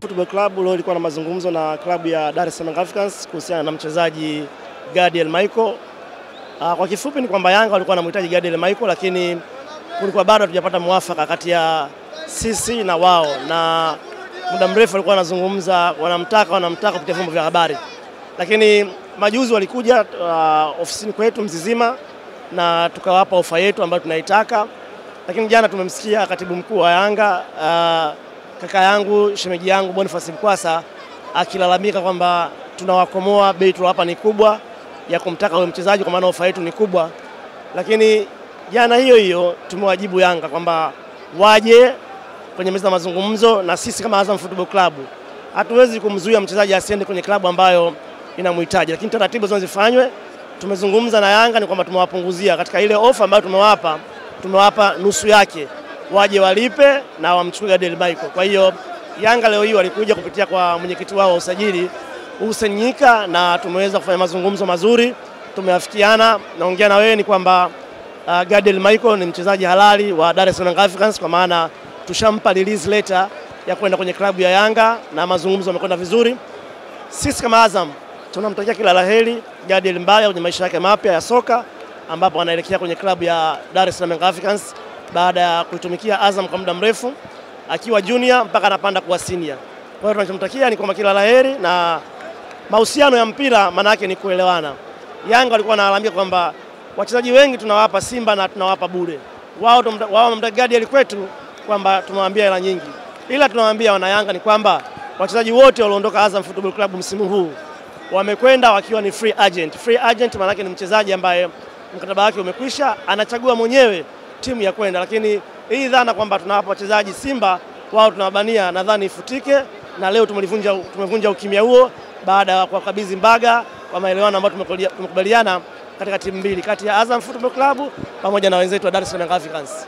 Football Club leo ilikuwa na mazungumzo na klabu ya Dar es Salaam Africans kuhusiana na mchezaji Gadiel Michael. Kwa kifupi ni kwamba Yanga walikuwa wanamhitaji Gadiel Michael, lakini kulikuwa bado hatujapata mwafaka kati ya sisi na wao, na muda mrefu walikuwa wanazungumza, wanamtaka wanamtaka kupitia vyombo vya habari, lakini majuzi walikuja uh, ofisini kwetu Mzizima na tukawapa ofa yetu ambayo tunaitaka, lakini jana tumemsikia katibu mkuu wa Yanga uh, kaka yangu shemeji yangu Boniface Mkwasa akilalamika kwamba tunawakomoa, bei tulowapa ni kubwa ya kumtaka huyo mchezaji, kwa maana ofa yetu ni kubwa. Lakini jana hiyo hiyo tumewajibu Yanga kwamba waje kwenye meza mazungumzo, na sisi kama Azam Football Club hatuwezi kumzuia mchezaji asiende kwenye klabu ambayo inamhitaji, lakini taratibu zinazofanywe. Tumezungumza na Yanga ni kwamba tumewapunguzia katika ile ofa ambayo tumewapa, tumewapa nusu yake waje walipe na wamchukue Gadiel Michael. Kwa hiyo Yanga leo hii walikuja kupitia kwa mwenyekiti wao wa usajili Hussein Nyika na tumeweza kufanya mazungumzo mazuri, tumeafikiana. Naongea na wewe ni kwamba uh, Gadiel Michael ni mchezaji halali wa Dar es Salaam Africans, kwa maana tushampa release letter ya kwenda kwenye klabu ya Yanga na mazungumzo yamekwenda vizuri. Sisi kama Azam tunamtakia kila la heri Gadiel Mbaya kwenye maisha yake mapya ya soka, ambapo anaelekea kwenye klabu ya Dar es Salaam Africans baada ya kuitumikia Azam kwa muda mrefu akiwa junior mpaka anapanda kuwa senior. Kwa hiyo tunachomtakia ni kwamba kila la heri, na mahusiano ya mpira maana yake ni kuelewana. Yanga walikuwa wanalalamika kwamba wachezaji wengi tunawapa Simba na tunawapa bure, wao wao wamemtaka Gadiel kwetu kwamba tumewaambia hela nyingi, ila tunawaambia wana Yanga ni kwamba wachezaji wote walioondoka Azam Football Club msimu huu wamekwenda wakiwa ni free agent. Free agent maana yake ni mchezaji ambaye mkataba wake umekwisha, anachagua mwenyewe timu ya kwenda, lakini hii dhana kwamba tunawapa wachezaji Simba wao tunawabania, nadhani ifutike, na leo tumelivunja, tumevunja ukimya huo baada ya kuwakabidhi Mbaga kwa maelewano ambayo tumekubaliana katika timu mbili kati ya Azam Football Club pamoja na wenzetu wa Dar es Salaam Africans.